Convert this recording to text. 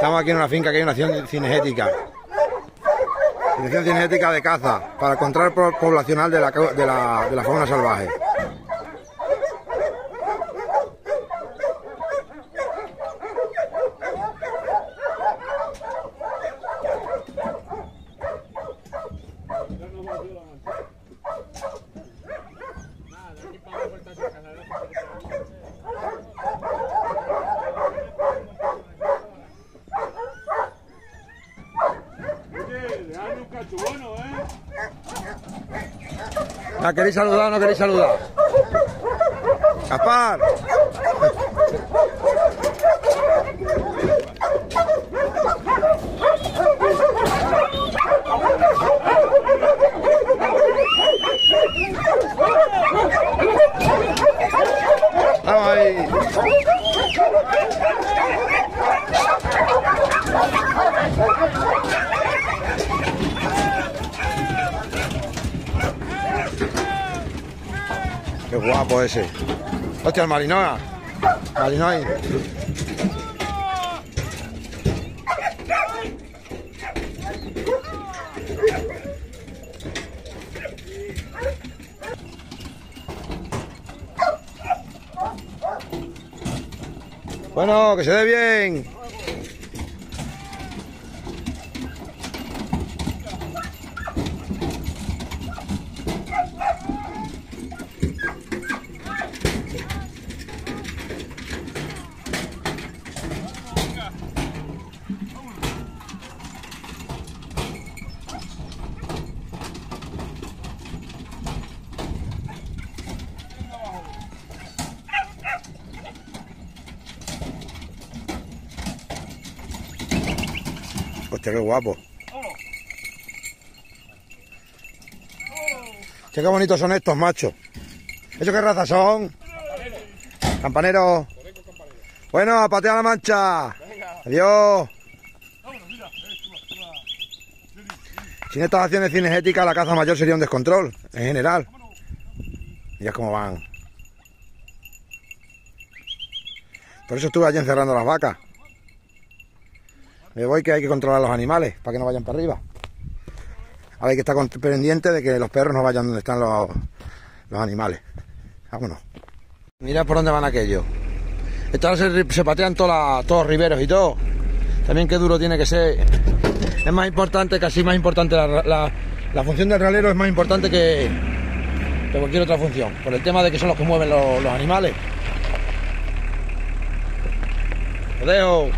Estamos aquí en una finca que hay una acción cinegética. Dirección cinegética de caza para el control poblacional de la, de la, de la fauna salvaje. ¿La queréis saludar o no queréis saludar? ¡Caspar! Vamos ahí. Qué guapo ese. Hostia, el Malinois. Malinois. Bueno, que se dé bien. Hostia, qué guapo. Che, qué bonitos son estos, macho. ¿Eso qué raza son? Campanero. Bueno, patea la mancha. Adiós. Sin estas acciones cinegéticas, la caza mayor sería un descontrol, en general. Mira cómo van. Por eso estuve allí encerrando las vacas. Me voy que hay que controlar los animales para que no vayan para arriba. Ahora hay que estar pendiente de que los perros no vayan donde están los, los animales. Vámonos. Mira por dónde van aquellos. Estos se, se patean todos los riberos y todo. También qué duro tiene que ser. Es más importante, casi más importante, la, función del ralero es más importante que, cualquier otra función. Por el tema de que son los que mueven los, animales. Lo.